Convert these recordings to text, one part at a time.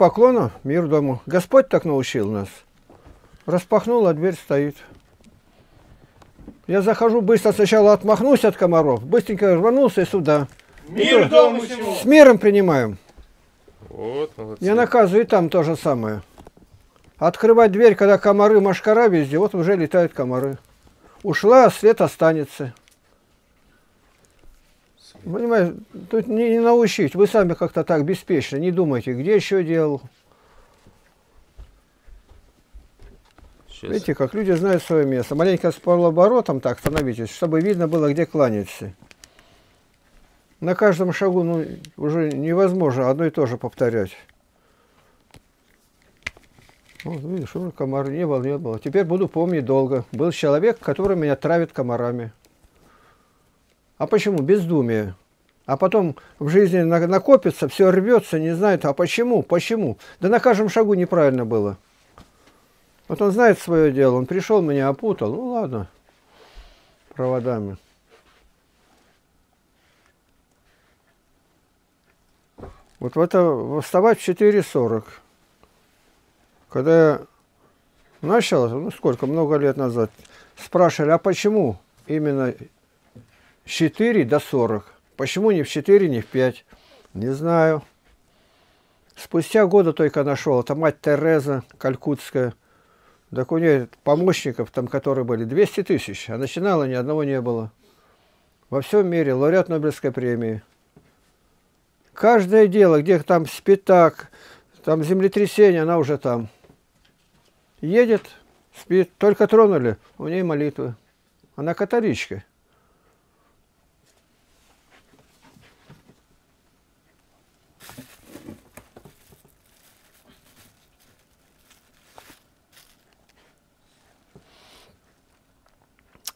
поклону, мир дому. Господь так научил нас. Распахнул, а дверь стоит. Я захожу, быстро сначала отмахнусь от комаров, быстренько рванулся и сюда. Мир дому сему. С миром принимаем. Вот, молодцы. Я наказываю, и там то же самое. Открывать дверь, когда комары, машкара везде, вот уже летают комары. Ушла, а след останется. Понимаешь, тут не, не научить. Вы сами как-то так беспечно, не думайте, где еще делал. Сейчас. Видите, как люди знают свое место. Маленько с полуоборотом так становитесь, чтобы видно было, где кланяться. На каждом шагу ну, уже невозможно одно и то же повторять. Вот, видишь, уже комар не было, не было. Теперь буду помнить долго. Был человек, который меня травит комарами. А почему? Бездумие. А потом в жизни на- накопится, все рвется, не знает, а почему, почему? Да на каждом шагу неправильно было. Вот он знает свое дело, он пришел, меня опутал, ну ладно, проводами. Вот в это вставать в 4.40. Когда я начал, ну сколько, много лет назад, спрашивали, а почему именно 4 до 40? Почему не в 4, не в 5? Не знаю. Спустя года только нашел. Это мать Тереза Калькутская. Так у нее помощников, там, которые были, 200 тысяч. А начинала ни одного не было. Во всем мире лауреат Нобелевской премии. Каждое дело, где там спитак, там землетрясение, она уже там. Едет, спит, только тронули, у ней молитвы. Она католичка.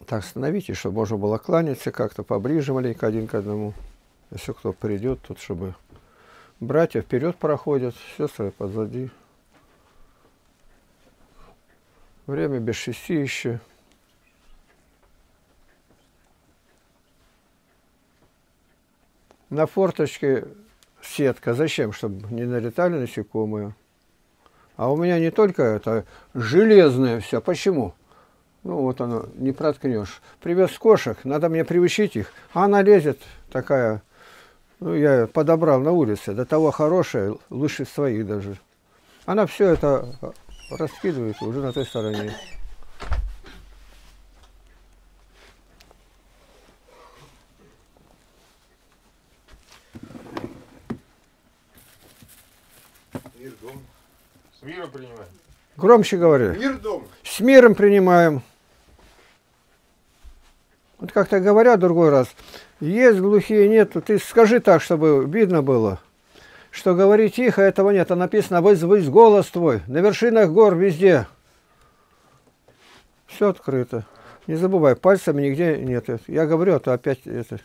Так, становитесь, чтобы можно было кланяться как-то поближе маленько один к одному. Если кто придет, тут чтобы братья вперед проходят, сестры позади. Время без шести еще. На форточке сетка. Зачем? Чтобы не налетали насекомые. А у меня не только это железное все. Почему? Ну вот оно, не проткнешь. Привез кошек, надо мне приучить их. А она лезет такая, ну я подобрал на улице, до того хорошая, лучше своих даже. Она все это раскидывает уже на той стороне. Мир дому. С миром принимаем. Громче говори. Мир дому. С миром принимаем. Вот как-то говорят другой раз, есть глухие, нету. Ты скажи так, чтобы видно было, что говори тихо, этого нет. А написано, возвысь голос твой, на вершинах гор везде. Все открыто. Не забывай, пальцами нигде нет. Я говорю, а то опять это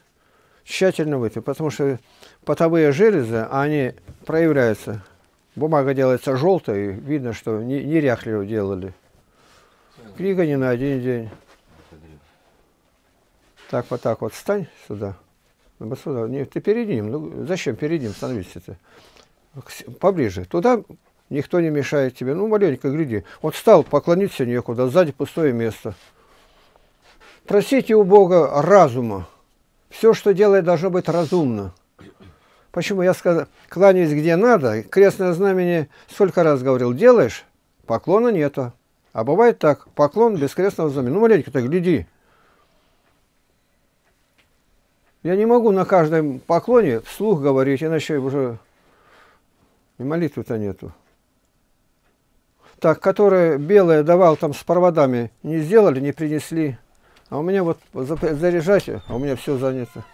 тщательно выйти, потому что потовые железы, они проявляются. Бумага делается желтой, видно, что не- неряхливо делали. Книга не на один день. Так, вот так вот встань сюда. Ну, Вот сюда. Не, ты перед ним. Ну, зачем перед ним становиться-то? К с- Поближе. Туда никто не мешает тебе. Ну, маленько гляди. Вот встал, поклониться некуда, сзади пустое место. Просите у Бога разума. Все, что делает, должно быть разумно. Почему я сказал, кланяюсь где надо, крестное знамение сколько раз говорил, делаешь, поклона нету. А бывает так, поклон без крестного знамения. Ну, маленько так, гляди. Я не могу на каждом поклоне вслух говорить, иначе уже и молитвы-то нету. Так, которые белые давал там с проводами, не сделали, не принесли. А у меня вот заряжать, а у меня все занято.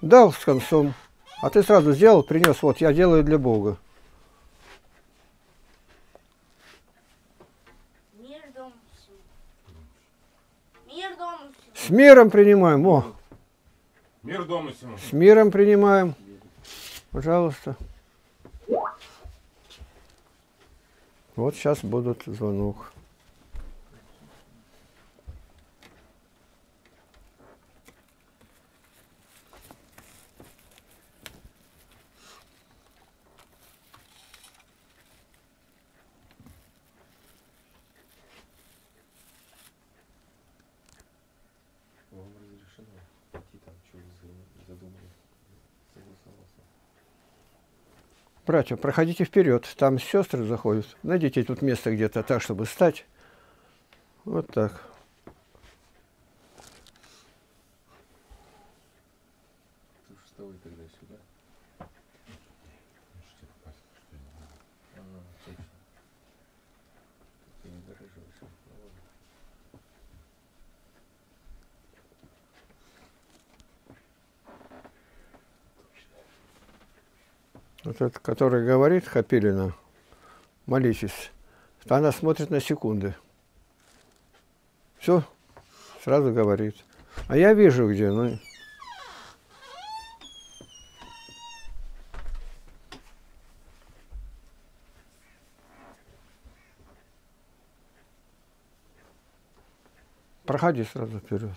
Дал с концом. А ты сразу сделал, принес, вот, я делаю для Бога. Мир дом сему. Мир дом сему. С миром принимаем. О, Мир дому сему. с миром принимаем. Пожалуйста. Вот сейчас будут звонок. Братья, проходите вперед. Там сестры заходят. Найдите тут место где-то так, чтобы стать. Вот так. Ты уж вставай тогда сюда. А, точно. Ты не дорожишь. Ну ладно. Вот этот, который говорит Хапилина, молитесь, она смотрит на секунды. Все, сразу говорит. А я вижу где, ну, Проходи сразу вперед.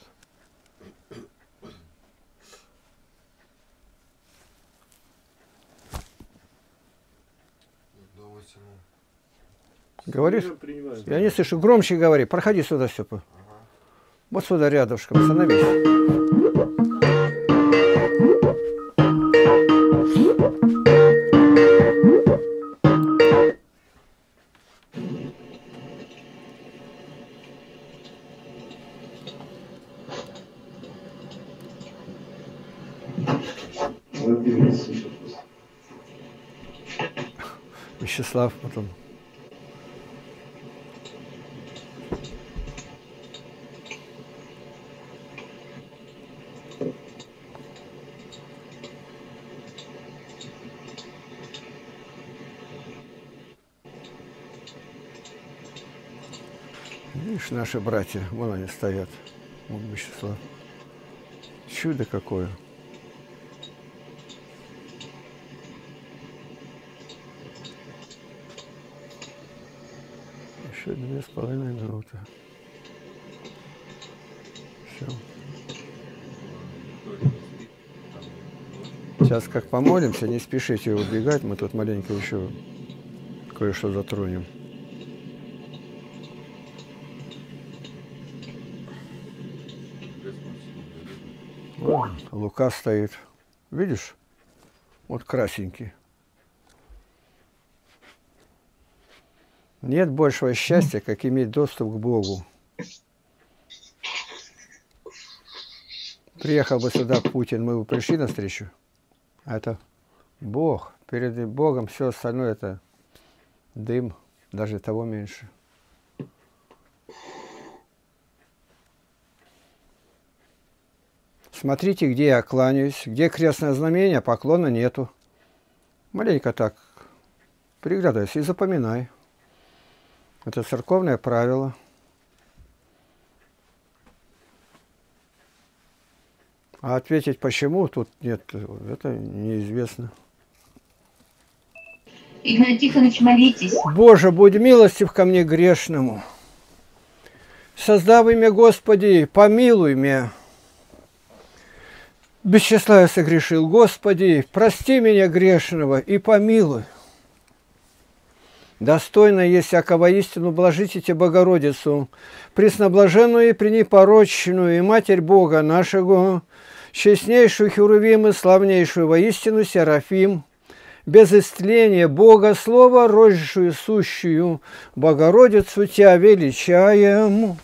Давайте, ну. Говоришь? Я не слышу. Громче говори. Проходи сюда, Степа. Вот сюда рядышком. Становись. Вячеслав потом. Видишь, наши братья, вон они стоят. Вон Вячеслав. Чудо какое. Еще две с половиной минуты. Все. Сейчас как помолимся, не спешите убегать, мы тут маленько еще кое-что затронем. Лука стоит. Видишь? Вот красненький. Нет большего счастья, как иметь доступ к Богу. Приехал бы сюда Путин, мы бы пришли навстречу. А это Бог. Перед Богом все остальное это дым, даже того меньше. Смотрите, где я кланяюсь, где крестное знамение, поклона нету. Маленько так приглядывайся и запоминай. Это церковное правило. А ответить почему тут нет, это неизвестно. Игнат Тихонович, молитесь. Боже, будь милостив ко мне грешному. Создав имя Господи, помилуй меня. Без числа я согрешил. Господи, прости меня грешного и помилуй. Достойно есть всякого истину блажите Богородицу, пресноблаженную и пренепорочную, и Матерь Бога нашего, честнейшую Херувим и славнейшую воистину Серафим, без истления Бога Слова, рожшую сущую, Богородицу Тебя величаем.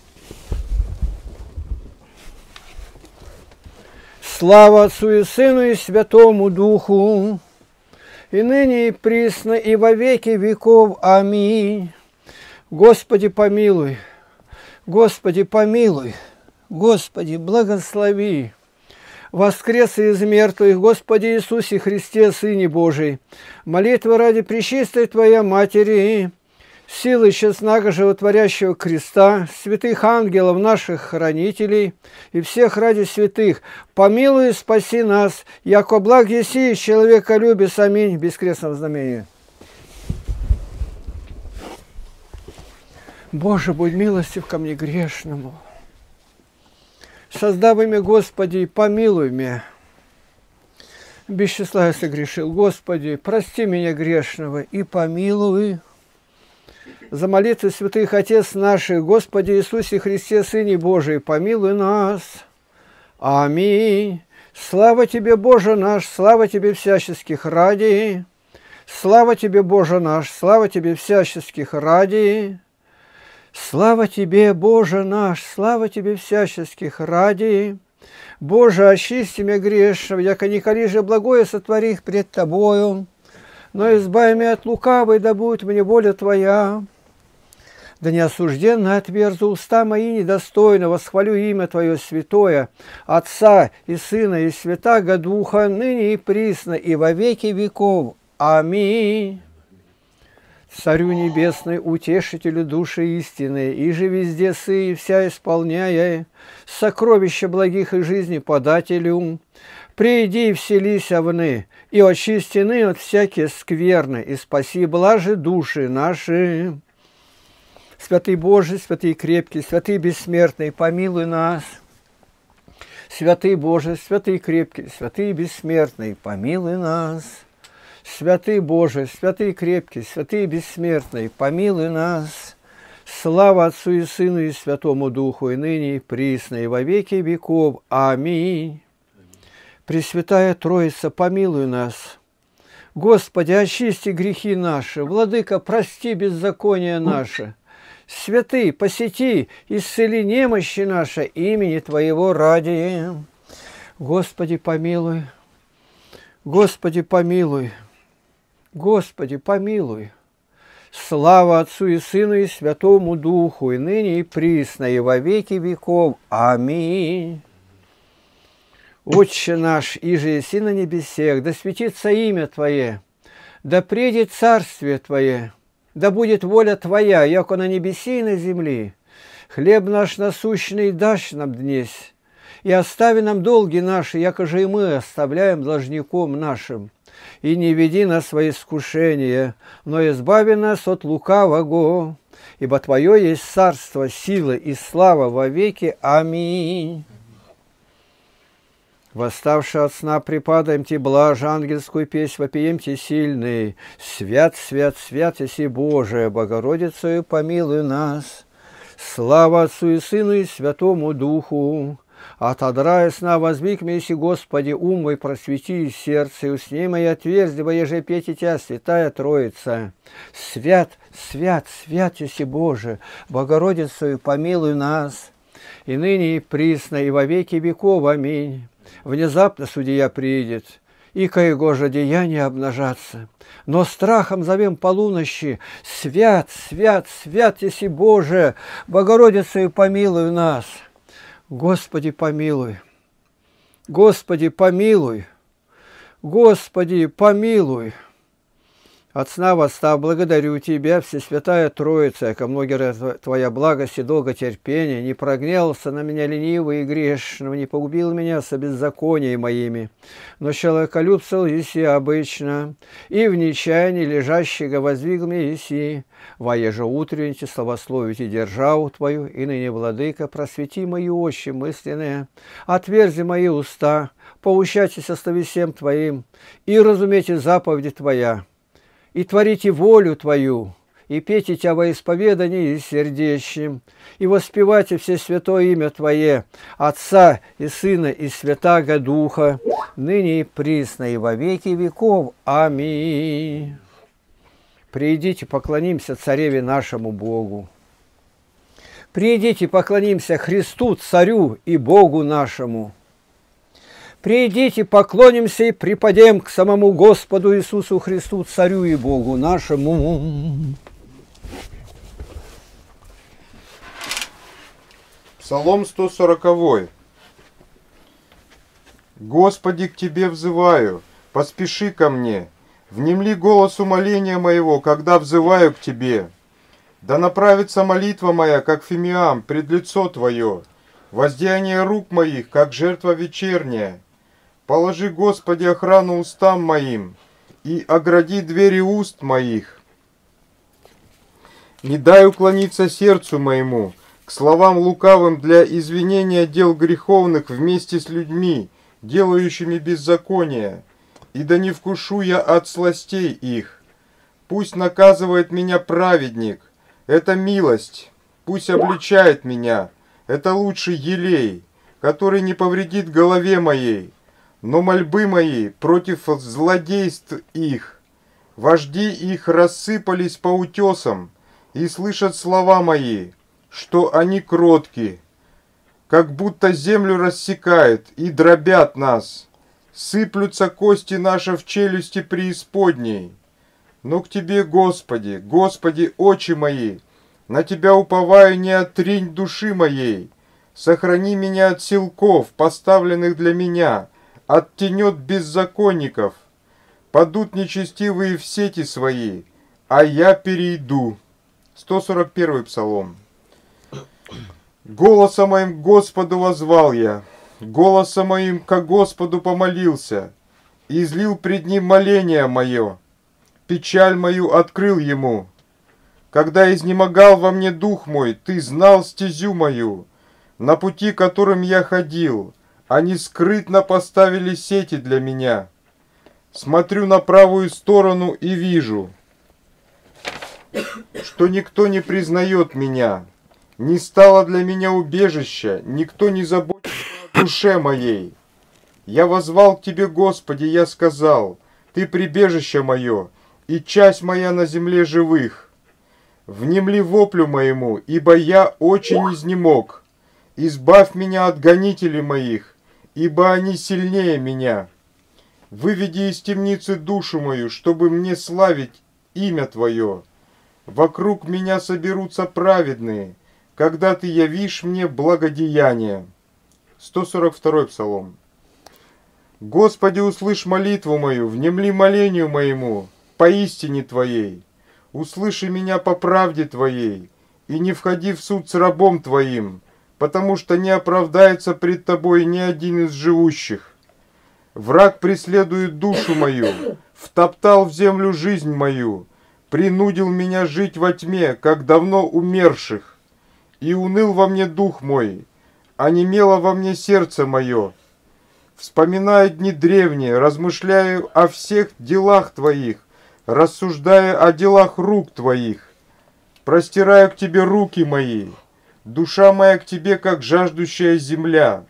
Слава Отцу и Сыну и Святому Духу, и ныне и присно, и во веки веков. Аминь. Господи, помилуй, Господи, помилуй, Господи, благослови. Воскрес из мертвых, Господи Иисусе Христе, Сыне Божий, молитва ради Пречистой Твоей Матери, силы честного животворящего креста, святых ангелов наших хранителей и всех ради святых, помилуй и спаси нас, яко благ еси, человека любит, аминь, без крестного знамения. Боже, будь милостив ко мне грешному. Создав имя Господи, помилуй меня. Без числа я согрешил. Господи, прости меня грешного и помилуй. За молитвы святых Отец наших, Господи Иисусе Христе, Сыне Божий, помилуй нас. Аминь. Слава Тебе, Боже наш, слава Тебе всяческих ради. Слава Тебе, Боже наш, слава Тебе всяческих ради. Слава Тебе, Боже наш, слава Тебе всяческих ради. Боже, очисти меня грешного, яко николи же благое сотворих пред Тобою, но избави меня от лукавой, да будет мне воля Твоя. Да не осужденно отверзу уста мои недостойно, восхвалю имя Твое святое, Отца и Сына и Святаго Духа, ныне и присно, и во веки веков. Аминь. Царю Небесный, утешителю души истины, и же везде сы, и вся исполняя, сокровища благих и жизни подателю, приди и вселись овны, и очистены от всякие скверны, и спаси блажи души наши. Святый Божий, святый крепкий, святый бессмертный, помилуй нас. Святый Божий, святый крепкий, святый бессмертный, помилуй нас. Святый Божий, святый крепкий, святый бессмертный, помилуй нас. Слава Отцу и Сыну и Святому Духу, и ныне, и присно, и во веки веков. Аминь. Пресвятая Троица, помилуй нас. Господи, очисти грехи наши, Владыка, прости беззаконие наше. Святый, посети, исцели немощи наши имени Твоего ради. Господи, помилуй. Господи, помилуй. Господи, помилуй. Слава Отцу и Сыну и Святому Духу, и ныне и присно, и во веки веков. Аминь. Отче наш, иже еси на небесех, да светится имя Твое, да придет царствие Твое, да будет воля Твоя, яко на небеси и на земли. Хлеб наш насущный дашь нам днесь, и остави нам долги наши, яко же и мы оставляем должником нашим и не веди нас во искушение, но избави нас от лукавого, ибо Твое есть царство, сила и слава во веки. Аминь. Восставши от сна, припадаем Ти блажь, ангельскую песнь вопием Ти сильный. Свят, свят, свят, Иси Божия, Богородицею помилуй нас. Слава Отцу и Сыну и Святому Духу, Отодрая сна, возвик Месси, Господи, ум мой просвети и сердце, и усни мои отверзи, во еже петь и Тебя, Святая Троица. Свят, свят, свят, Еси Боже, Богородицею помилуй нас, и ныне и присно, и во веки веков. Аминь. Внезапно судья приедет, и его же деяния обнажаться. Но страхом зовем полунощи, свят, свят, свят, Еси Боже, Богородицею помилуй нас. Господи, помилуй. Господи, помилуй. Господи, помилуй. От сна восстав, благодарю Тебя, Всесвятая Троица, яко многие Твоя благость и долготерпение, не прогнелся на меня ленивый и грешного, не погубил меня со беззаконией моими, но человеколюбцел еси обычно, и в нечаянии лежащего воздвиг мне еси, воеже утренните славословите державу Твою, и ныне, Владыка, просвети мои очи мысленные, отверзи мои уста, поучайтесь остави всем Твоим, и разумейте заповеди Твоя, и творите волю Твою, и пейте Тебя во исповедании и сердечным, и воспевайте все святое имя Твое, Отца и Сына и Святаго Духа, ныне и присно, и во веки веков. Аминь. Придите, поклонимся Цареве нашему Богу. Придите, поклонимся Христу, Царю и Богу нашему. Придите, поклонимся и припадем к самому Господу Иисусу Христу, Царю и Богу нашему. Псалом 140. Господи, к Тебе взываю, поспеши ко мне, внемли голос умоления моего, когда взываю к Тебе. Да направится молитва моя, как фимиам, пред лицо Твое, воздеяние рук моих, как жертва вечерняя, Положи, Господи, охрану устам моим и огради двери уст моих. Не дай уклониться сердцу моему к словам лукавым для извинения дел греховных вместе с людьми, делающими беззаконие, и да не вкушу я от сластей их. Пусть наказывает меня праведник, это милость, пусть обличает меня, это лучший елей, который не повредит голове моей, но мольбы мои против злодейств их. Вожди их рассыпались по утесам и слышат слова мои, что они кротки, как будто землю рассекает и дробят нас. Сыплются кости наши в челюсти преисподней. Но к Тебе, Господи, Господи, очи мои, на Тебя уповаю, не отринь души моей. Сохрани меня от силков, поставленных для меня, от тенет беззаконников. Падут нечестивые в сети свои, а я перейду. 141 псалом. Голосом моим Господу возвал я, голосом моим ко Господу помолился, и излил пред ним моление мое, печаль мою открыл ему. Когда изнемогал во мне дух мой, ты знал стезю мою, на пути, которым я ходил, они скрытно поставили сети для меня. Смотрю на правую сторону и вижу, что никто не признает меня, не стало для меня убежища, никто не заботится о душе моей. Я возвал к Тебе, Господи, я сказал, Ты прибежище мое и часть моя на земле живых. Внемли воплю моему, ибо я очень изнемог. Избавь меня от гонителей моих, ибо они сильнее меня. Выведи из темницы душу мою, чтобы мне славить имя Твое. Вокруг меня соберутся праведные, когда Ты явишь мне благодеяние. 142 псалом. Господи, услышь молитву мою, внемли молению моему, поистине Твоей. Услыши меня по правде Твоей, и не входи в суд с рабом Твоим, потому что не оправдается пред Тобой ни один из живущих. Враг преследует душу мою, втоптал в землю жизнь мою, принудил меня жить во тьме, как давно умерших. И уныл во мне дух мой, а немело во мне сердце мое. Вспоминаю дни древние, размышляю о всех делах Твоих, рассуждая о делах рук Твоих. Простираю к Тебе руки мои, душа моя к Тебе, как жаждущая земля.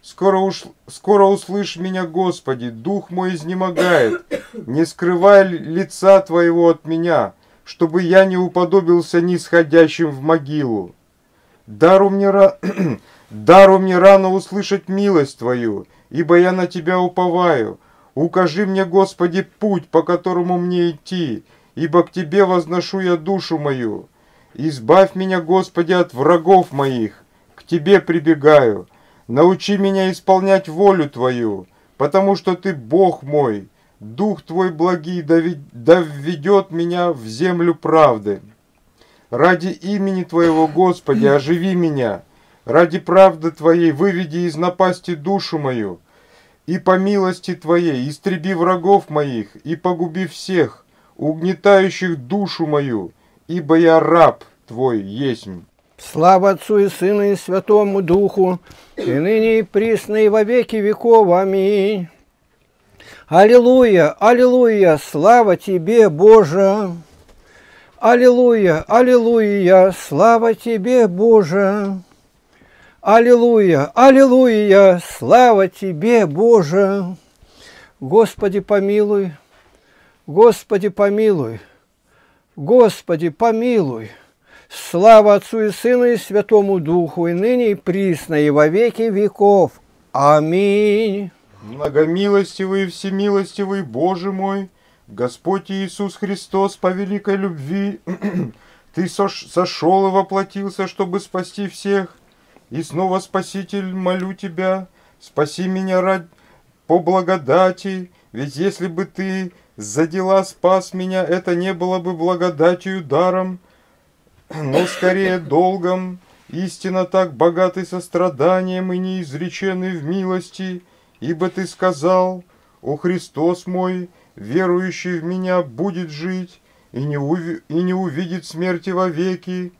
Скоро, уж, скоро услышь меня, Господи, дух мой изнемогает, не скрывай лица Твоего от меня, чтобы я не уподобился нисходящим в могилу. Дару мне, ра... Дару мне рано услышать милость Твою, ибо я на Тебя уповаю. Укажи мне, Господи, путь, по которому мне идти, ибо к Тебе возношу я душу мою. Избавь меня, Господи, от врагов моих, к Тебе прибегаю. Научи меня исполнять волю Твою, потому что Ты Бог мой, Дух Твой благий да введет меня в землю правды. Ради имени Твоего, Господи, оживи меня, ради правды Твоей выведи из напасти душу мою, и по милости Твоей истреби врагов моих и погуби всех, угнетающих душу мою, ибо я раб Твой есмь. Слава Отцу и Сыну и Святому Духу, и ныне и присно и во веки веков. Аминь. Аллилуйя, аллилуйя, слава Тебе, Боже! Аллилуйя, аллилуйя, слава Тебе, Боже! Аллилуйя, аллилуйя, слава Тебе, Боже! Господи, помилуй, Господи, помилуй, Господи, помилуй! Слава Отцу и Сыну и Святому Духу, и ныне и присно, и во веки веков. Аминь. Многомилостивый и всемилостивый Боже мой, Господь Иисус Христос по великой любви, Ты сошел и воплотился, чтобы спасти всех. И снова, Спаситель, молю Тебя, спаси меня ради по благодати, ведь если бы Ты за дела спас меня, это не было бы благодатью даром, но скорее долгом, истинно так богатый состраданием и неизреченный в милости, ибо ты сказал, «О Христос мой, верующий в меня будет жить и не, уви и не увидит смерти вовеки.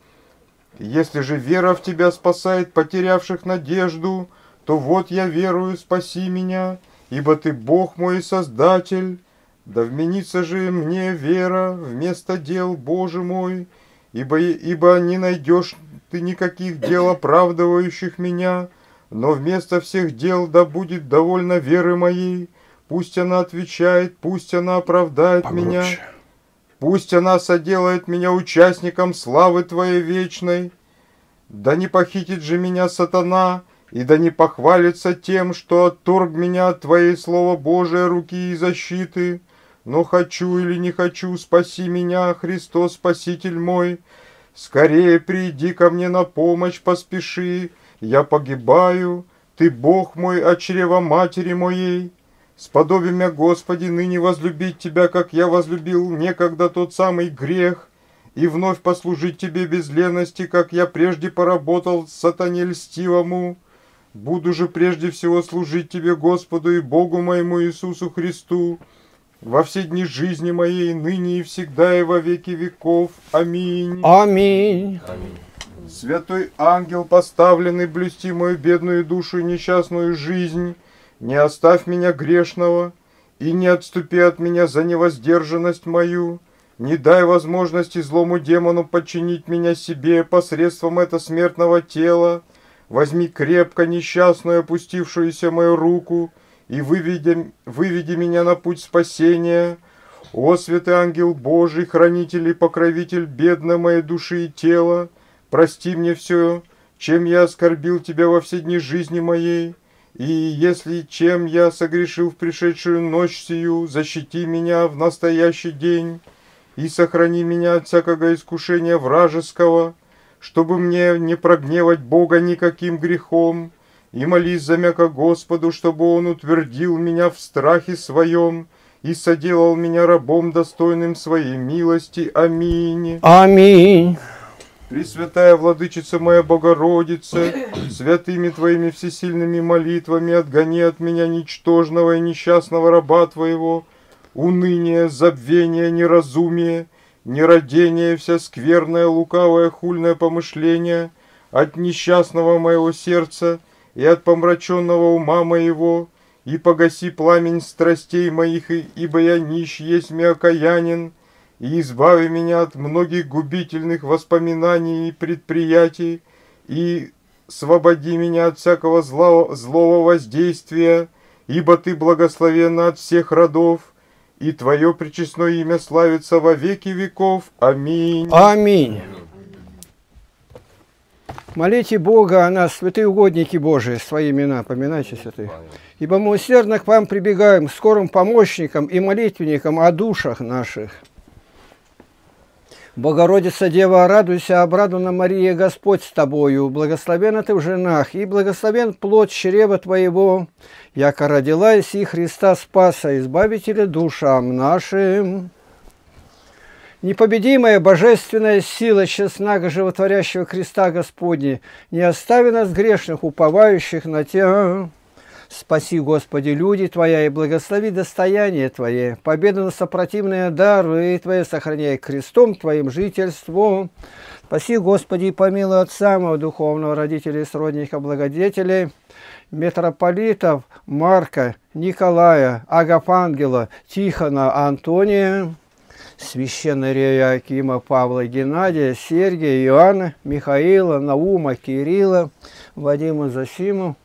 Если же вера в тебя спасает потерявших надежду, то вот я верую, спаси меня, ибо ты Бог мой Создатель. Да вменится же мне вера вместо дел, Боже мой, ибо, ибо не найдешь ты никаких дел, оправдывающих меня, но вместо всех дел да будет довольно веры моей. Пусть она отвечает, пусть она оправдает Погромче. меня. Пусть она соделает меня участником славы Твоей вечной. Да не похитит же меня сатана, и да не похвалится тем, что отторг меня от Твоей Слова Божия руки и защиты. Но хочу или не хочу, спаси меня, Христос, Спаситель мой. Скорее приди ко мне на помощь, поспеши, я погибаю, Ты Бог мой от чрева матери моей. Сподоби меня, Господи, ныне возлюбить Тебя, как я возлюбил некогда тот самый грех, и вновь послужить Тебе без лености, как я прежде поработал сатане льстивому. Буду же прежде всего служить Тебе, Господу и Богу моему Иисусу Христу, во все дни жизни моей, ныне и всегда и во веки веков. Аминь. Аминь. Святой ангел, поставленный блюсти мою бедную душу и несчастную жизнь, не оставь меня грешного и не отступи от меня за невоздержанность мою, не дай возможности злому демону подчинить меня себе посредством этого смертного тела, возьми крепко несчастную опустившуюся мою руку и выведи, выведи меня на путь спасения. О, святый ангел Божий, хранитель и покровитель бедной моей души и тела, прости мне все, чем я оскорбил тебя во все дни жизни моей, и если чем я согрешил в пришедшую ночь сию, защити меня в настоящий день и сохрани меня от всякого искушения вражеского, чтобы мне не прогневать Бога никаким грехом, и молись за мяко Господу, чтобы Он утвердил меня в страхе своем и соделал меня рабом достойным своей милости. Аминь. Аминь. Пресвятая Владычица моя Богородица, святыми Твоими всесильными молитвами отгони от меня ничтожного и несчастного раба Твоего, уныние, забвение, неразумие, нерадение, вся скверное, лукавое, хульное помышление от несчастного моего сердца и от помраченного ума моего, и погаси пламень страстей моих, ибо я нищ, есть мне окаянин, и избави меня от многих губительных воспоминаний и предприятий, и свободи меня от всякого злого, злого воздействия, ибо Ты благословенна от всех родов, и Твое пречестное имя славится во веки веков. Аминь. Аминь. Молите Бога о нас, святые угодники Божии, свои имена, поминайте святые. Ибо мы усердно к вам прибегаем, скорым помощникам и молитвенникам о душах наших. Богородица Дева, радуйся, обрадована Мария, Господь с тобою, благословена ты в женах, и благословен плод чрева твоего, яко родила и Христа Спаса, избавителя душам нашим. Непобедимая божественная сила честнаго животворящего креста Господне, не остави нас грешных, уповающих на Тебя. Спаси, Господи, люди Твоя, и благослови достояние Твое, победу на сопротивное дару, и Твое сохраняй крестом Твоим жительство. Спаси, Господи, и помилуй от самого духовного родителей, сродника, благодетелей, митрополитов Марка, Николая, Агафангела, Тихона, Антония, священнория Акима, Павла, Геннадия, Сергия, Иоанна, Михаила, Наума, Кирилла, Вадима, Засима,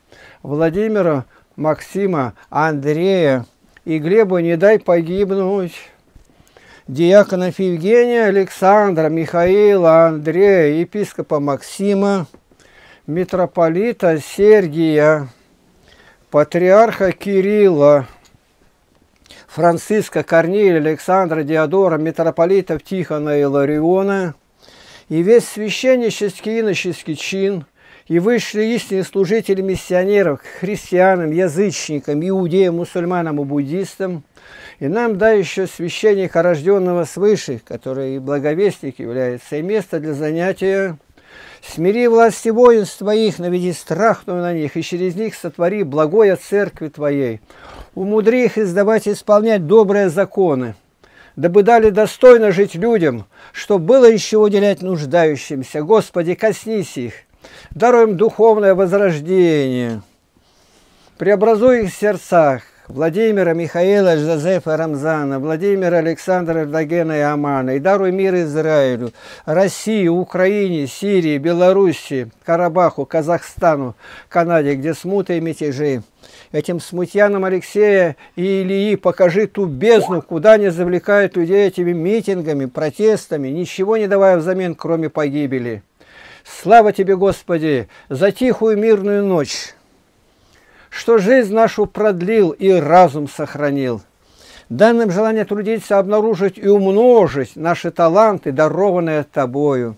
Владимира, Максима, Андрея и Глеба не дай погибнуть. Диаконов Евгения, Александра, Михаила, Андрея, епископа Максима, митрополита Сергия, патриарха Кирилла, Франциска, Корнилия, Александра, Диодора, митрополитов Тихона и Лариона, и весь священнический и иноческий чин, и вышли истинные служители миссионеров к христианам, язычникам, иудеям, мусульманам и буддистам, и нам дай еще священника, рожденного свыше, который и благовестник является, и место для занятия. Смири власти воинств Твоих, наведи страх на них, и через них сотвори благое церкви Твоей. Умудри их издавать и исполнять добрые законы, дабы дали достойно жить людям, что было еще уделять нуждающимся. Господи, коснись их, даруй им духовное возрождение, преобразуй их в сердцах, Владимира, Михаила, Жозефа, Рамзана, Владимира, Александра, Дагена и Амана, и даруй мир Израилю, России, Украине, Сирии, Белоруссии, Карабаху, Казахстану, Канаде, где смута и мятежи. Этим смутьянам Алексея и Ильи покажи ту бездну, куда они завлекают людей этими митингами, протестами, ничего не давая взамен, кроме погибели. Слава тебе, Господи, за тихую мирную ночь, что жизнь нашу продлил и разум сохранил. Дай нам желание трудиться, обнаружить и умножить наши таланты, дарованные Тобою.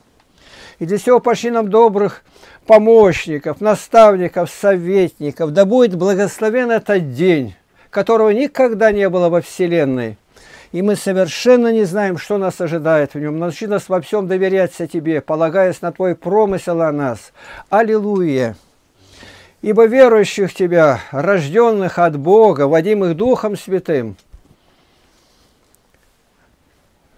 И для всего пошли нам добрых помощников, наставников, советников. Да будет благословен этот день, которого никогда не было во Вселенной – и мы совершенно не знаем, что нас ожидает в нем. Научи нас во всем доверяться Тебе, полагаясь на Твой промысел о нас. Аллилуйя! Ибо верующих Тебя, рожденных от Бога, водимых Духом Святым,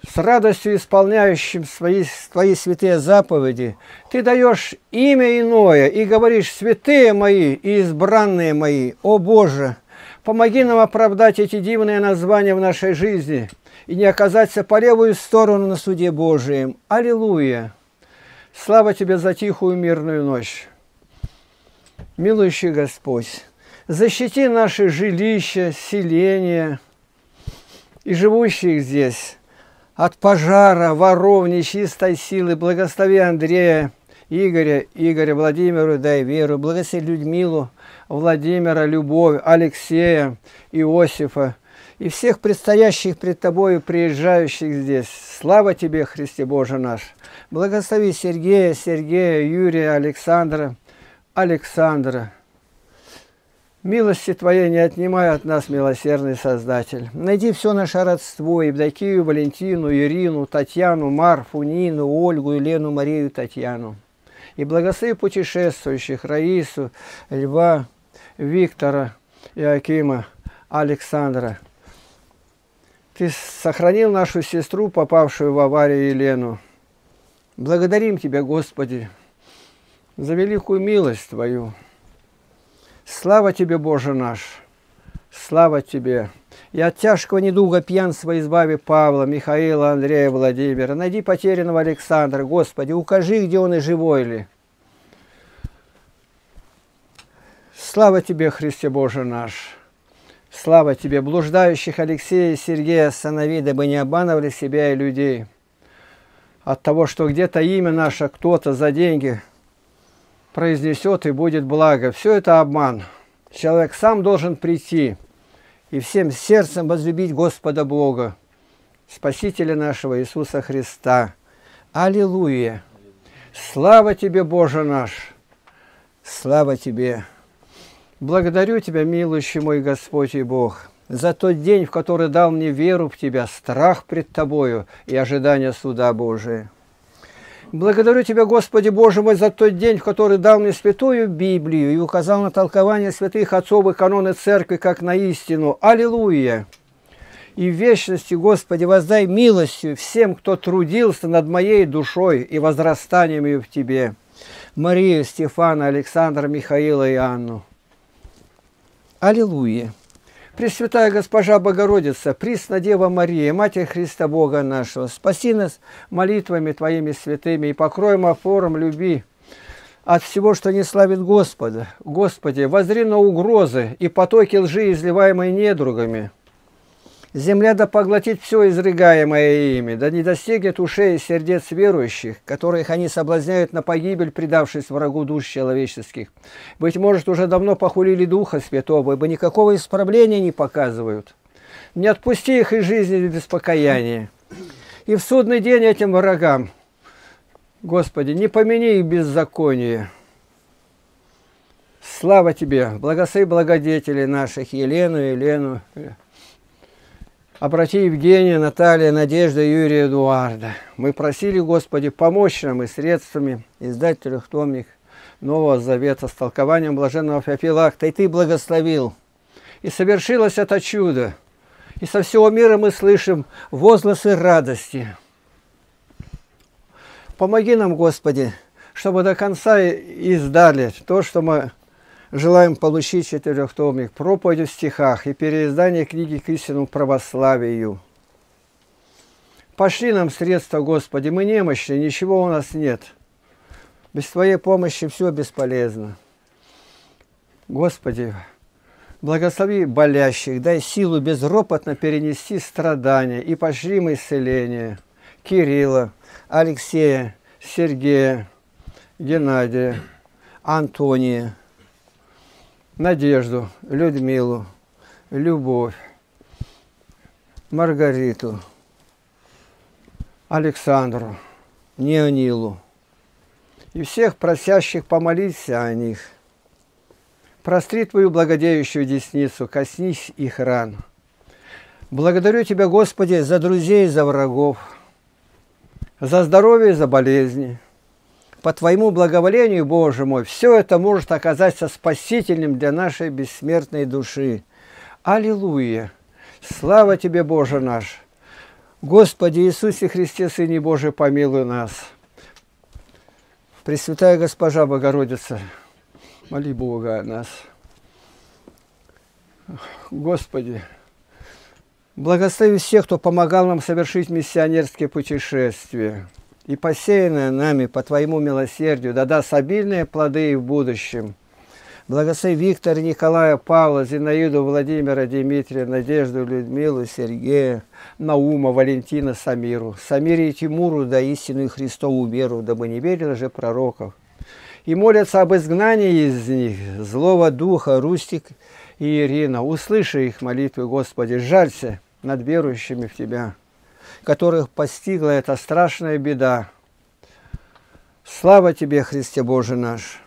с радостью исполняющим свои, Твои святые заповеди, Ты даешь имя иное и говоришь, святые мои и избранные мои, о Боже, Помоги нам оправдать эти дивные названия в нашей жизни и не оказаться по левую сторону на суде Божием. Аллилуйя! Слава Тебе за тихую мирную ночь. Милующий Господь, защити наши жилища, селения и живущих здесь от пожара, воров, нечистой силы. Благослови Андрея, Игоря, Игоря, Владимиру, дай веру. Благослови Людмилу, Владимира, Любовь, Алексея, Иосифа и всех предстоящих пред Тобою приезжающих здесь. Слава Тебе, Христе Боже наш! Благослови Сергея, Сергея, Юрия, Александра, Александра. Милости Твоей не отнимай от нас, милосердный Создатель. Найди все наше родство, Евдокию, Валентину, Ирину, Татьяну, Марфу, Нину, Ольгу, Елену, Марию, Татьяну. И благослови путешествующих, Раису, Льва, Виктора, Иакима, Александра. Ты сохранил нашу сестру, попавшую в аварию Елену. Благодарим Тебя, Господи, за великую милость Твою. Слава Тебе, Боже наш! Слава Тебе! И от тяжкого недуга пьянства избави Павла, Михаила, Андрея, Владимира. Найди потерянного Александра, Господи, укажи, где он и живой ли. Слава Тебе, Христе Боже наш! Слава Тебе, блуждающих Алексея и Сергея останови, дабы не обманывали себя и людей. От того, что где-то имя наше кто-то за деньги произнесет и будет благо. Все это обман. Человек сам должен прийти и всем сердцем возлюбить Господа Бога, Спасителя нашего Иисуса Христа. Аллилуйя! Слава Тебе, Боже наш! Слава Тебе! Благодарю Тебя, милующий мой Господь и Бог, за тот день, в который дал мне веру в Тебя, страх пред Тобою и ожидание суда Божия. Благодарю Тебя, Господи Боже мой, за тот день, в который дал мне святую Библию и указал на толкование святых отцов и каноны Церкви, как на истину. Аллилуйя! И в вечности, Господи, воздай милостью всем, кто трудился над моей душой и возрастанием ее в Тебе. Марию, Стефана, Александра, Михаила и Анну. Аллилуйя! Пресвятая Госпожа Богородица, Присна Дева Мария, Матерь Христа Бога нашего, спаси нас молитвами Твоими святыми и покроем опором любви от всего, что не славит Господа. Господи, возри на угрозы и потоки лжи, изливаемые недругами – Земля да поглотит все изрыгаемое ими, да не достигнет ушей и сердец верующих, которых они соблазняют на погибель, предавшись врагу душ человеческих. Быть может, уже давно похулили Духа Святого, ибо никакого исправления не показывают. Не отпусти их из жизни без покаяния. И в судный день этим врагам, Господи, не помяни их беззаконие. Слава Тебе, благослови благодетелей наших, Елену, Елену, Обрати Евгения, Наталья, Надежда, Юрия, Эдуарда. Мы просили, Господи, помочь нам и средствами издать трехтомник Нового Завета с толкованием блаженного Феофилакта. И Ты благословил. И совершилось это чудо. И со всего мира мы слышим возгласы радости. Помоги нам, Господи, чтобы до конца издали то, что мы желаем получить четырехтомник проповеди в стихах и переиздание книги к истинному православию. Пошли нам средства, Господи, мы немощны, ничего у нас нет. Без Твоей помощи все бесполезно. Господи, благослови болящих, дай силу безропотно перенести страдания и пошли мы исцеление Кирилла, Алексея, Сергея, Геннадия, Антония, Надежду, Людмилу, Любовь, Маргариту, Александру, Неонилу и всех просящих помолиться о них. Простри Твою благодеющую десницу, коснись их ран. Благодарю Тебя, Господи, за друзей и за врагов, за здоровье и за болезни. По Твоему благоволению, Боже мой, все это может оказаться спасительным для нашей бессмертной души. Аллилуйя! Слава Тебе, Боже наш! Господи Иисусе Христе, Сыне Божий, помилуй нас. Пресвятая Госпожа Богородица, моли Бога о нас. Господи, благослови всех, кто помогал нам совершить миссионерские путешествия. И посеянное нами по Твоему милосердию да даст обильные плоды и в будущем – Благослови Виктора, Николая, Павла, Зинаиду, Владимира, Дмитрия, Надежду, Людмилу, Сергея, Наума, Валентина, Самиру, Самире и Тимуру, да истинную Христову веру, дабы не верили же пророков. И молятся об изгнании из них злого духа Рустик и Ирина. Услыши их молитвы, Господи, жалься над верующими в Тебя, которых постигла эта страшная беда. Слава Тебе, Христе Боже наш!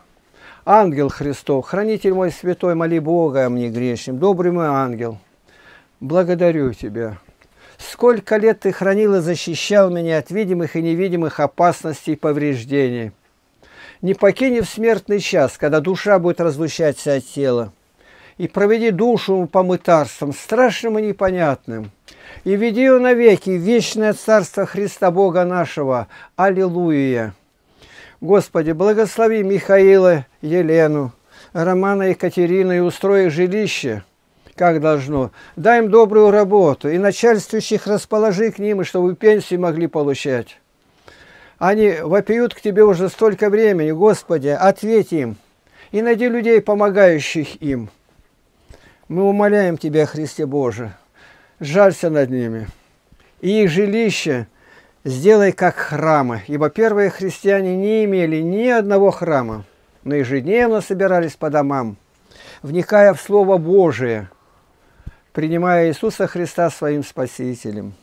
Ангел Христов, хранитель мой святой, моли Бога о мне грешным, добрый мой ангел, благодарю Тебя. Сколько лет Ты хранил и защищал меня от видимых и невидимых опасностей и повреждений. Не покини в смертный час, когда душа будет разлучаться от тела, и проведи душу по мытарствам, страшным и непонятным, и веди ее навеки вечное царство Христа Бога нашего. Аллилуйя! Господи, благослови Михаила, Елену, Романа Екатерину и устрой их жилище, как должно. Дай им добрую работу и начальствующих расположи к ним, и чтобы пенсии могли получать. Они вопиют к Тебе уже столько времени, Господи, ответь им и найди людей, помогающих им. Мы умоляем Тебя, Христе Боже, жалься над ними. И их жилище сделай как храмы, ибо первые христиане не имели ни одного храма, но ежедневно собирались по домам, вникая в Слово Божие, принимая Иисуса Христа своим Спасителем.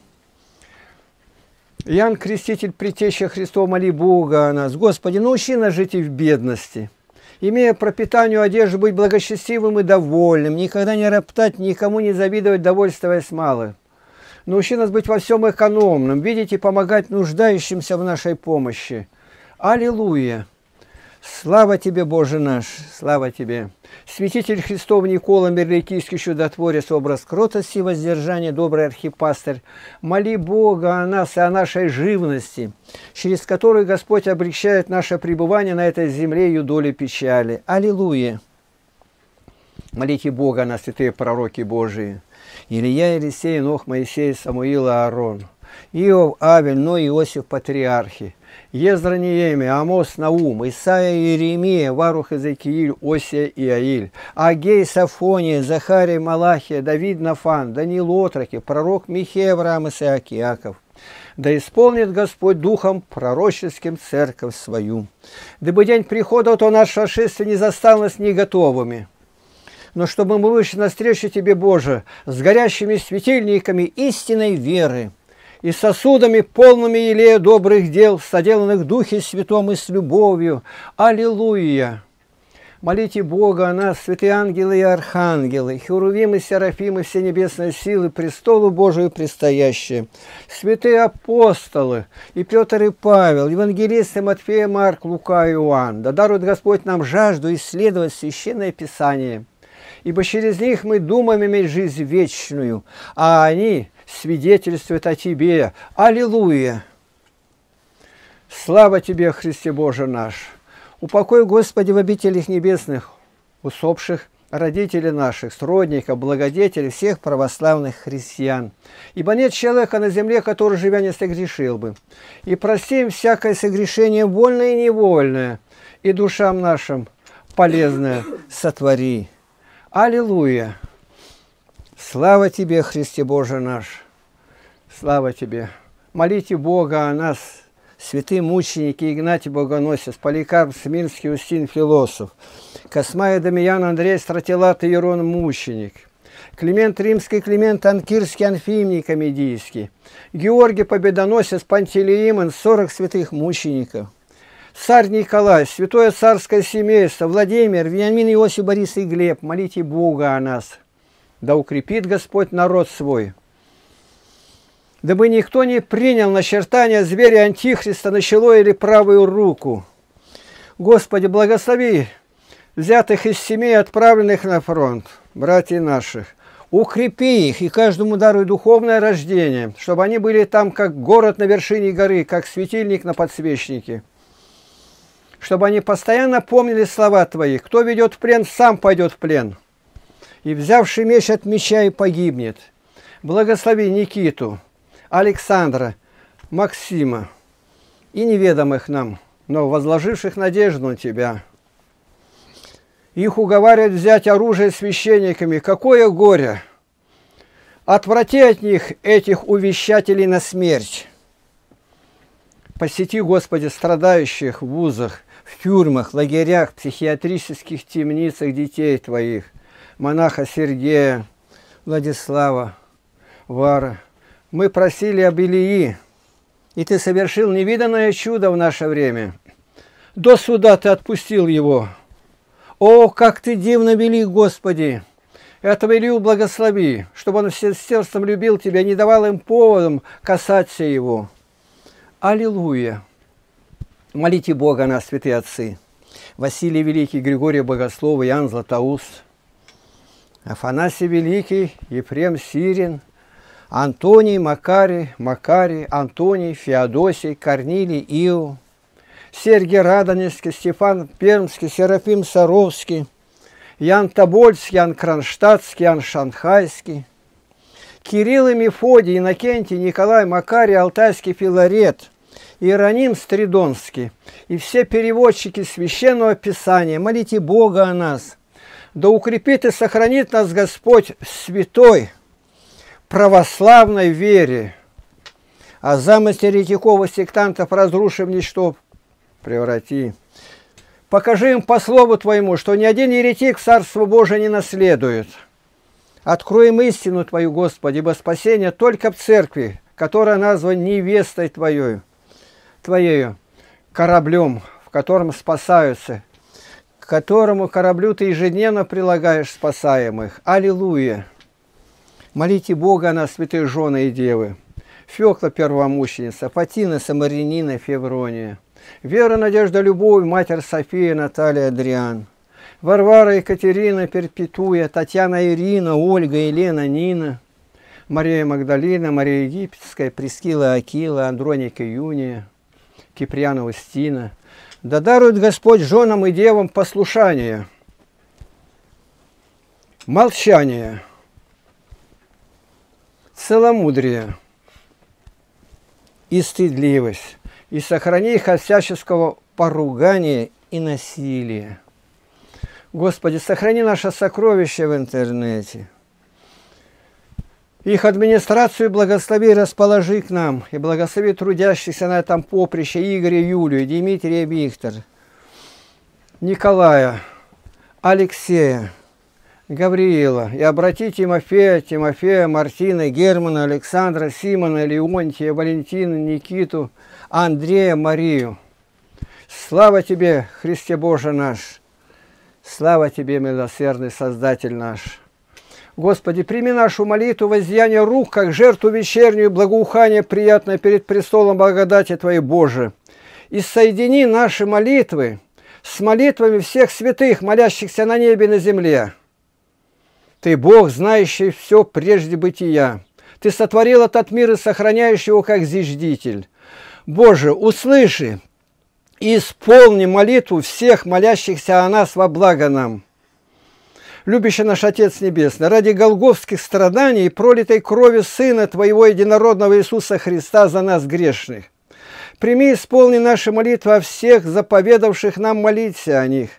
Иоанн Креститель, Притеча Христова, моли Бога о нас. Господи, научи нас жить и в бедности, имея пропитанию одежды, быть благочестивым и довольным, никогда не роптать, никому не завидовать, довольствуясь малым научи нас быть во всем экономным, видеть и помогать нуждающимся в нашей помощи. Аллилуйя! Слава Тебе, Боже наш, слава Тебе! Святитель Христов Никола, Мерликийский чудотворец, образ кротости воздержания, добрый архипастырь, моли Бога о нас и о нашей живности, через которую Господь облегчает наше пребывание на этой земле и доли печали. Аллилуйя! Молите Бога на святые пророки Божии. Илья, Елисей, Нох, Моисей, Самуил, Аарон, Иов, Авель, Ной, Иосиф, патриархи, Ездра, Неемия, Амос, Наум, Исаия, Иеремия, Варух, Иезекииль, Осия и Аиль, Агей, Сафония, Захарий, Малахия, Давид, Нафан, Даниил, Отроки, пророк Михей, Авраам, Исаак, Иаков. Да исполнит Господь духом пророческим церковь свою. Дабы день прихода то наше шествие не застал нас не готовыми но чтобы мы вышли навстречу Тебе, Боже, с горящими светильниками истинной веры и сосудами, полными елея добрых дел, соделанных Духе Святом и с любовью. Аллилуйя! Молите Бога о нас, святые ангелы и архангелы, херувимы, серафимы, все небесные силы, престолу Божию предстоящие, святые апостолы, и Петр, и Павел, евангелисты Матфея, Марк, Лука и Иоанн. Да дарует Господь нам жажду исследовать Священное Писание – ибо через них мы думаем иметь жизнь вечную, а они свидетельствуют о Тебе. Аллилуйя! Слава Тебе, Христе Боже наш! Упокой, Господи, в обителях небесных усопших родителей наших, сродников, благодетелей всех православных христиан. Ибо нет человека на земле, который, живя, не согрешил бы. И прости всякое согрешение вольное и невольное, и душам нашим полезное сотвори. Аллилуйя! Слава Тебе, Христе Боже наш! Слава Тебе! Молите Бога о нас, святые мученики Игнатий Богоносец, Поликарп Смирский, Устин Философ, Космая Дамиян, Андрей Стратилат и Ерон Мученик, Климент Римский, Климент Анкирский, Анфимий Комедийский, Георгий Победоносец, Пантелеимон, 40 святых мучеников, Царь Николай, святое царское семейство, Владимир, Вениамин, Иосиф, Борис и Глеб, молите Бога о нас. Да укрепит Господь народ свой. Дабы никто не принял начертания зверя Антихриста на чело или правую руку. Господи, благослови взятых из семей, отправленных на фронт, братьев наших. Укрепи их и каждому даруй духовное рождение, чтобы они были там, как город на вершине горы, как светильник на подсвечнике. Чтобы они постоянно помнили слова Твои. Кто ведет в плен, сам пойдет в плен. И взявший меч от меча и погибнет. Благослови Никиту, Александра, Максима и неведомых нам, но возложивших надежду на Тебя. Их уговаривают взять оружие священниками. Какое горе! Отврати от них этих увещателей на смерть. Посети, Господи, страдающих в вузах, в тюрьмах, лагерях, психиатрических темницах детей Твоих, монаха Сергея, Владислава, Вара. Мы просили об Илии, и Ты совершил невиданное чудо в наше время. До суда Ты отпустил его, о, как ты дивно велик, Господи! Этого Илью благослови, чтобы он всем сердцем любил тебя, не давал им поводом касаться его. Аллилуйя! Молите Бога нас, святые отцы. Василий Великий, Григорий Богослов, Иоанн Златоуст, Афанасий Великий, Ефрем Сирин, Антоний, Макарий, Макарий, Антоний, Феодосий, Корнилий, Ио, Сергий Радонежский, Стефан Пермский, Серафим Саровский, Ян Тобольский, Ян Кронштадтский, Ян Шанхайский, Кирилл и Мефодий, Иннокентий, Николай, Макарий, Алтайский, Филарет, Иероним Стридонский. И все переводчики Священного Писания, молите Бога о нас, да укрепит и сохранит нас Господь святой, православной вере, а замысел и сектантов разрушим ничто преврати. Покажи им по слову Твоему, что ни один еретик Царство Божие не наследует. Открой им истину Твою, Господи, ибо спасение только в церкви, которая названа невестой Твоей, Твоею, кораблем, в котором спасаются, которому кораблю Ты ежедневно прилагаешь спасаемых. Аллилуйя! Молите Бога о нас, святые жены и девы. Фёкла первомученица, Фатина Самарянина, Феврония. Вера, Надежда, Любовь, Матерь София, Наталья, Адриан. Варвара, Екатерина, Перпетуя, Татьяна, Ирина, Ольга, Елена, Нина. Мария Магдалина, Мария Египетская, Прескила, Акила, Андроника, Юния, Киприана, Устина. Да дарует Господь женам и девам послушание, молчание, целомудрие и стыдливость и сохрани их от всяческого поругания и насилия. Господи, сохрани наше сокровище в интернете. Их администрацию благослови расположи к нам, и благослови трудящихся на этом поприще Игоря, Юлию, Дмитрия, Виктор, Николая, Алексея, Гавриила, и обрати Тимофея, Тимофея, Мартина, Германа, Александра, Симона, Леонтия, Валентина, Никиту, Андрея, Марию. Слава Тебе, Христе Боже наш! Слава Тебе, милосердный Создатель наш! Господи, прими нашу молитву, воззяние рук, как жертву вечернюю, благоухание приятное перед престолом благодати Твоей Боже. И соедини наши молитвы с молитвами всех святых, молящихся на небе и на земле. Ты Бог, знающий все прежде бытия. Ты сотворил этот мир и сохраняешь его как зиждитель. Боже, услыши и исполни молитву всех молящихся о нас во благо нам. Любящий наш Отец Небесный, ради голговских страданий и пролитой крови Сына Твоего Единородного Иисуса Христа за нас грешных. Прими, исполни наши молитвы о всех заповедавших нам молиться о них.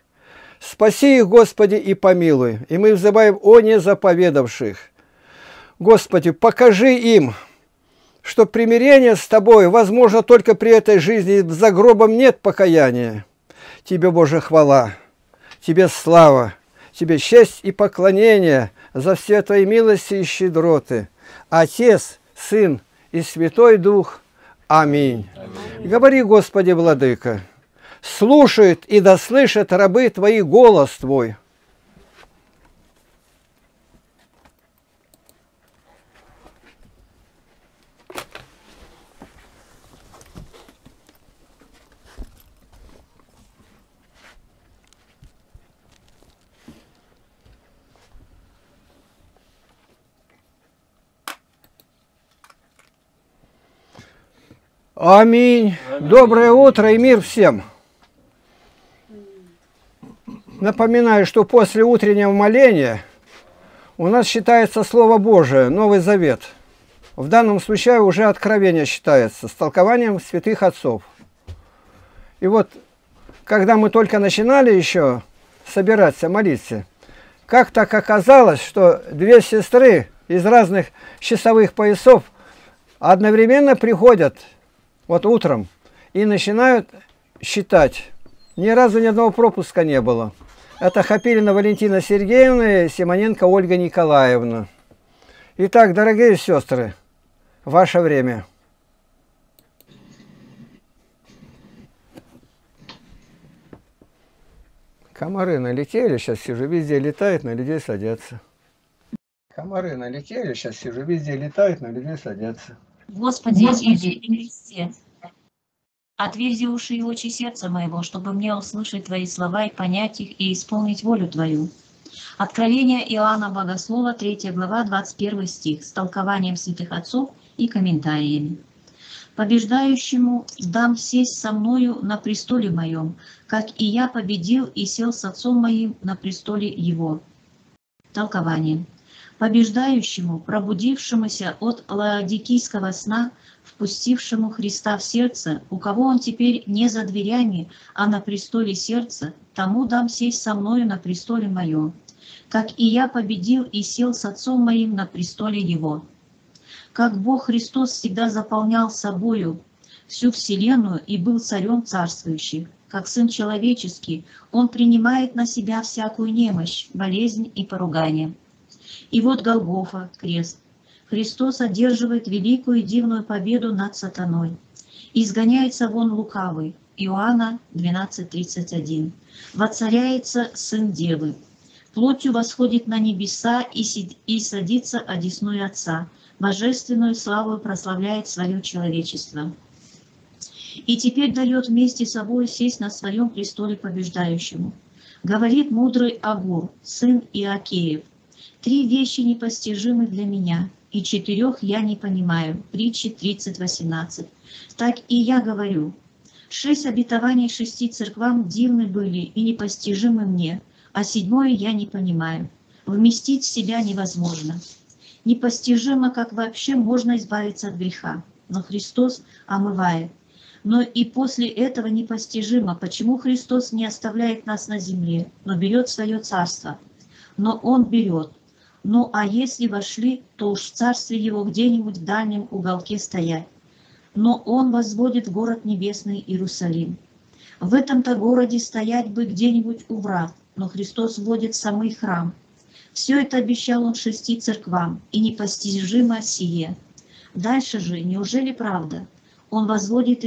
Спаси их, Господи, и помилуй. И мы взываем о незаповедавших. Господи, покажи им, что примирение с Тобой возможно только при этой жизни, за гробом нет покаяния. Тебе, Боже, хвала, Тебе слава, Тебе честь и поклонение за все Твои милости и щедроты. Отец, Сын и Святой Дух. Аминь. Аминь. Говори, Господи, Владыка, слушают и дослышат рабы Твои голос Твой. Аминь. Аминь. Доброе утро и мир всем. Напоминаю, что после утреннего моления у нас считается Слово Божие, Новый Завет. В данном случае уже откровение считается с толкованием святых отцов. И вот, когда мы только начинали еще собираться, молиться, как так оказалось, что две сестры из разных часовых поясов одновременно приходят вот утром, и начинают считать. Ни разу ни одного пропуска не было. Это Хапилина Валентина Сергеевна и Симоненко Ольга Николаевна. Итак, дорогие сестры, ваше время. Комары налетели, сейчас сижу, везде летают, на людей садятся. Комары налетели, сейчас сижу, везде летают, на людей садятся. Господи Иисусе Христе, уши и очи сердца моего, чтобы мне услышать Твои слова и понять их и исполнить волю Твою. Откровение Иоанна Богослова, 3 глава, 21 стих, с толкованием святых отцов и комментариями. «Побеждающему дам сесть со мною на престоле моем, как и я победил и сел с отцом моим на престоле его». Толкование побеждающему, пробудившемуся от лаодикийского сна, впустившему Христа в сердце, у кого он теперь не за дверями, а на престоле сердца, тому дам сесть со мною на престоле моем, как и я победил и сел с Отцом моим на престоле Его. Как Бог Христос всегда заполнял собою всю вселенную и был царем царствующих, как Сын Человеческий, Он принимает на себя всякую немощь, болезнь и поругание и вот Голгофа, крест. Христос одерживает великую и дивную победу над сатаной. Изгоняется вон лукавый. Иоанна 12.31. Воцаряется Сын Девы. Плотью восходит на небеса и, сид... и садится одесную Отца. Божественную славу прославляет свое человечество. И теперь дает вместе с собой сесть на своем престоле побеждающему. Говорит мудрый Агур, сын Иакеев, Три вещи непостижимы для меня, и четырех я не понимаю. Притчи 30.18. Так и я говорю. Шесть обетований шести церквам дивны были и непостижимы мне, а седьмое я не понимаю. Вместить в себя невозможно. Непостижимо, как вообще можно избавиться от греха. Но Христос омывает. Но и после этого непостижимо, почему Христос не оставляет нас на земле, но берет свое царство. Но Он берет, ну а если вошли, то уж в царстве его где-нибудь в дальнем уголке стоять. Но он возводит город небесный Иерусалим. В этом-то городе стоять бы где-нибудь у врат, но Христос вводит самый храм. Все это обещал он шести церквам, и непостижимо сие. Дальше же, неужели правда? Он возводит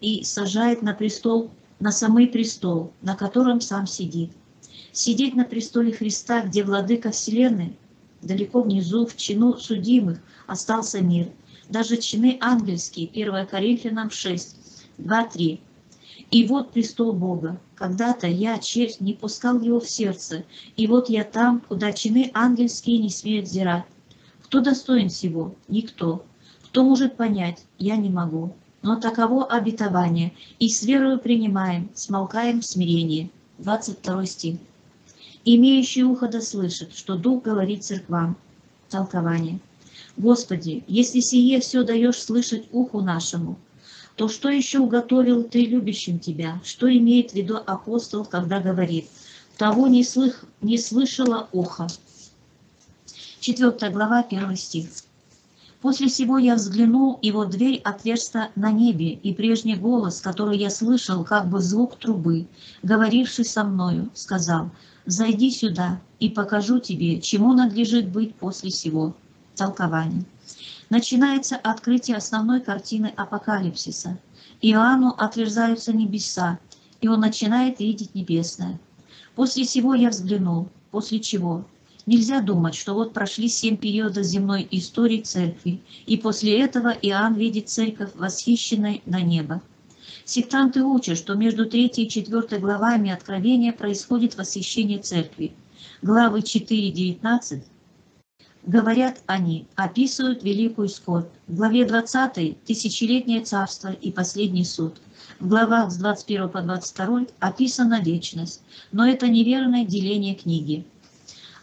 и сажает на престол, на самый престол, на котором сам сидит. Сидеть на престоле Христа, где владыка вселенной, Далеко внизу, в чину судимых, остался мир. Даже чины ангельские, 1 Коринфянам 6, 2-3. И вот престол Бога. Когда-то я, червь, не пускал его в сердце, и вот я там, куда чины ангельские не смеют зирать. Кто достоин всего? Никто. Кто может понять? Я не могу. Но таково обетование, и с верою принимаем, смолкаем в смирении. 22 стих. Имеющий ухо да слышит, что Дух говорит церквам. Толкование. Господи, если сие все даешь слышать уху нашему, то что еще уготовил Ты любящим Тебя? Что имеет в виду апостол, когда говорит, того не, слых, не слышала ухо? Четвертая глава, первый стих. После всего я взглянул, и вот дверь отверста на небе, и прежний голос, который я слышал, как бы звук трубы, говоривший со мною, сказал, «Зайди сюда, и покажу тебе, чему надлежит быть после всего». Толкование. Начинается открытие основной картины апокалипсиса. Иоанну отверзаются небеса, и он начинает видеть небесное. После всего я взглянул, после чего Нельзя думать, что вот прошли семь периодов земной истории церкви, и после этого Иоанн видит церковь восхищенной на небо. Сектанты учат, что между третьей и четвертой главами Откровения происходит восхищение церкви. Главы 4-19 Говорят они, описывают великую скорбь. В главе 20 – тысячелетнее царство и последний суд. В главах с 21 по 22 описана вечность, но это неверное деление книги.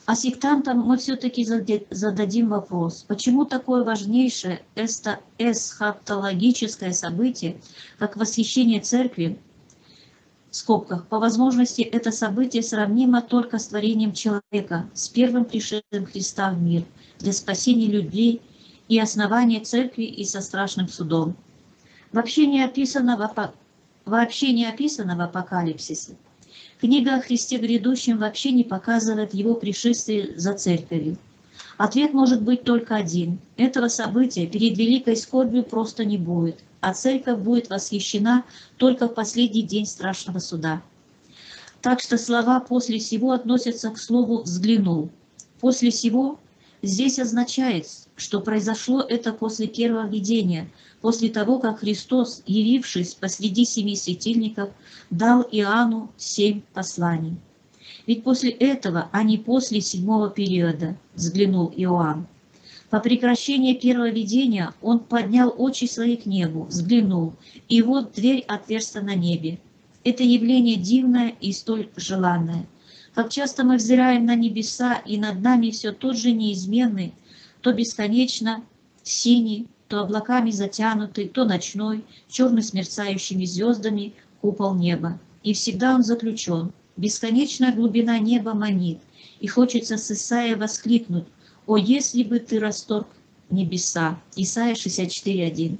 А сектантам мы все-таки зададим вопрос, почему такое важнейшее эсхатологическое событие, как восхищение церкви, в скобках, по возможности это событие сравнимо только с творением человека, с первым пришествием Христа в мир, для спасения людей и основания церкви и со страшным судом. Вообще не описано в, вообще не описано в Апокалипсисе. Книга о Христе грядущем вообще не показывает его пришествие за церковью. Ответ может быть только один. Этого события перед великой скорбью просто не будет, а церковь будет восхищена только в последний день страшного суда. Так что слова «после всего» относятся к слову «взглянул». «После всего» здесь означает, что произошло это после первого видения – после того, как Христос, явившись посреди семи светильников, дал Иоанну семь посланий. Ведь после этого, а не после седьмого периода, взглянул Иоанн. По прекращении первого видения он поднял очи свои к небу, взглянул, и вот дверь отверста на небе. Это явление дивное и столь желанное. Как часто мы взираем на небеса, и над нами все тот же неизменный, то бесконечно синий, то облаками затянутый, то ночной, черно смерцающими звездами купол неба. И всегда он заключен. Бесконечная глубина неба манит, и хочется с Исаия воскликнуть «О, если бы ты расторг небеса!» Исайя 64.1.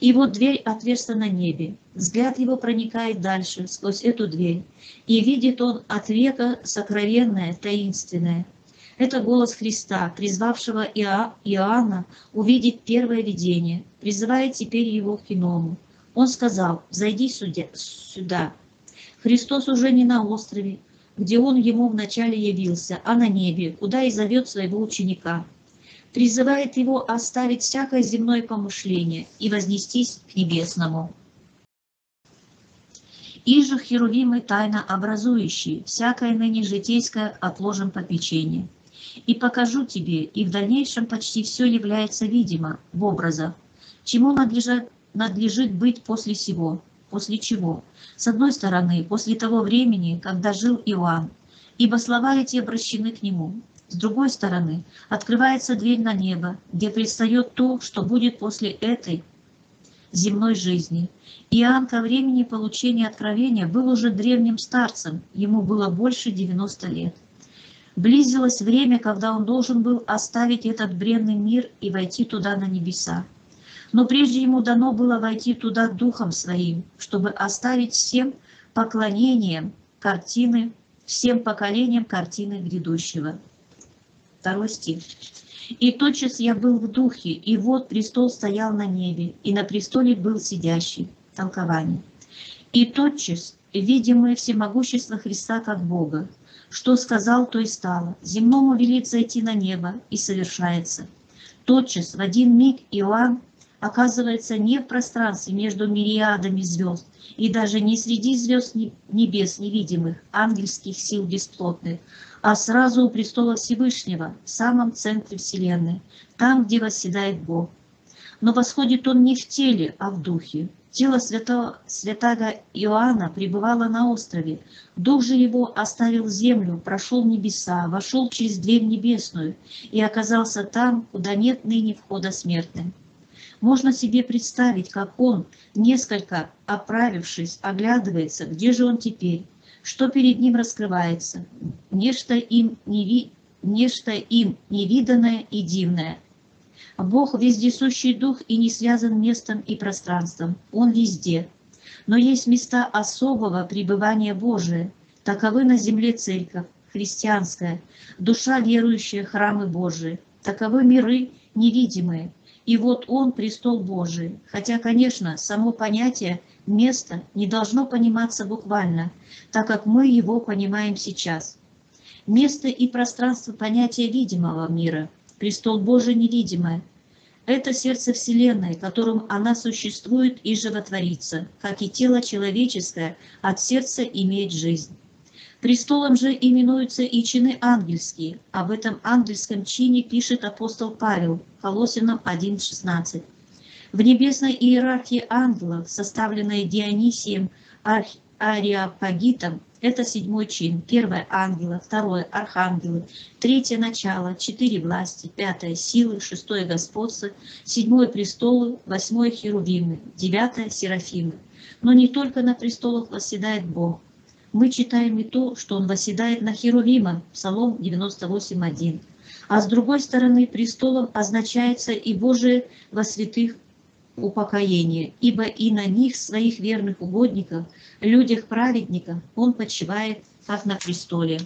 И вот дверь отверста на небе. Взгляд его проникает дальше, сквозь эту дверь, и видит он от века сокровенное, таинственное – это голос Христа, призвавшего Иоанна увидеть первое видение, призывает теперь его к иному. Он сказал, зайди сюда. Христос уже не на острове, где он ему вначале явился, а на небе, куда и зовет своего ученика. Призывает его оставить всякое земное помышление и вознестись к небесному. И же херувимы тайно образующие, всякое ныне житейское отложим попечение – и покажу тебе, и в дальнейшем почти все является видимо в образах, чему надлежит, надлежит быть после всего, после чего. С одной стороны, после того времени, когда жил Иоанн, ибо слова эти обращены к нему. С другой стороны, открывается дверь на небо, где предстает то, что будет после этой земной жизни. Иоанн ко времени получения откровения был уже древним старцем, ему было больше 90 лет. Близилось время, когда он должен был оставить этот бренный мир и войти туда на небеса. Но прежде ему дано было войти туда духом своим, чтобы оставить всем поклонением картины, всем поколениям картины грядущего. Второй стих. «И тотчас я был в духе, и вот престол стоял на небе, и на престоле был сидящий». Толкование. «И тотчас, видимое всемогущество Христа как Бога, что сказал, то и стало. Земному велит зайти на небо, и совершается. Тотчас, в один миг Иоанн оказывается не в пространстве между мириадами звезд, и даже не среди звезд небес невидимых, ангельских сил бесплотных, а сразу у престола Всевышнего, в самом центре Вселенной, там, где восседает Бог. Но восходит он не в теле, а в духе. Тело святого, святаго Иоанна пребывало на острове. Дух же его оставил землю, прошел небеса, вошел через дверь небесную и оказался там, куда нет ныне входа смертным. Можно себе представить, как он, несколько оправившись, оглядывается, где же он теперь, что перед ним раскрывается, нечто им, неви... нечто им невиданное и дивное. Бог вездесущий дух и не связан местом и пространством, Он везде. Но есть места особого пребывания Божия, таковы на земле церковь, христианская, душа верующая храмы Божии, таковы миры невидимые, и вот он престол Божий. Хотя, конечно, само понятие место не должно пониматься буквально, так как мы его понимаем сейчас. Место и пространство понятия видимого мира, престол Божий невидимое. Это сердце Вселенной, которым она существует и животворится, как и тело человеческое от сердца имеет жизнь. Престолом же именуются и чины ангельские. Об этом ангельском чине пишет апостол Павел, Колосинам 1.16. В небесной иерархии ангелов, составленной Дионисием Арх- Ариапагитом, это седьмой чин, первое – ангелы, второе – архангелы, третье – начало, четыре – власти, пятое – силы, шестое – господство, седьмое – престолы, восьмое – херувимы, девятое – серафимы. Но не только на престолах восседает Бог. Мы читаем и то, что Он восседает на херувима, Псалом 98.1. А с другой стороны, престолом означается и Божие во святых упокоение, ибо и на них, своих верных угодников, людях праведников, Он почивает, как на престоле.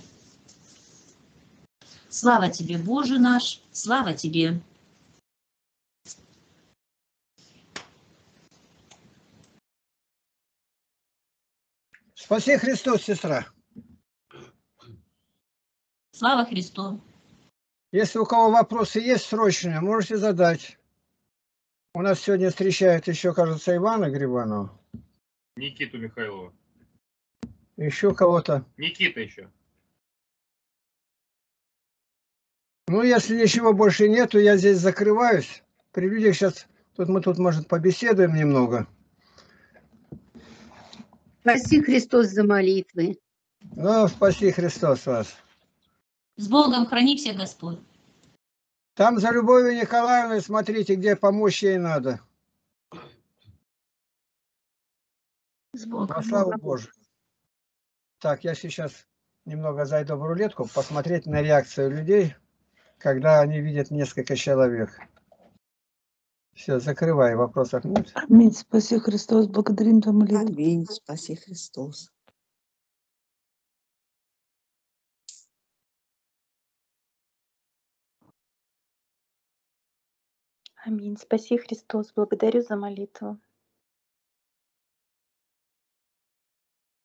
Слава Тебе, Боже наш, слава Тебе! Спаси Христос, сестра. Слава Христу! Если у кого вопросы есть срочные, можете задать. У нас сегодня встречает еще, кажется, Ивана Грибанова. Никиту Михайлова. Еще кого-то. Никита еще. Ну, если ничего больше нету, я здесь закрываюсь. При людях сейчас, тут мы тут, может, побеседуем немного. Спаси Христос за молитвы. Ну, спаси Христос вас. С Богом храни всех Господь! Там за Любовью Николаевной смотрите, где помочь ей надо. С Во Богом. славу Божию. Так, я сейчас немного зайду в рулетку, посмотреть на реакцию людей, когда они видят несколько человек. Все, закрывай, вопросов нет. Аминь. Спаси Христос. Благодарим за молитву. Аминь. Спаси Христос. Аминь. Спаси Христос. Благодарю за молитву.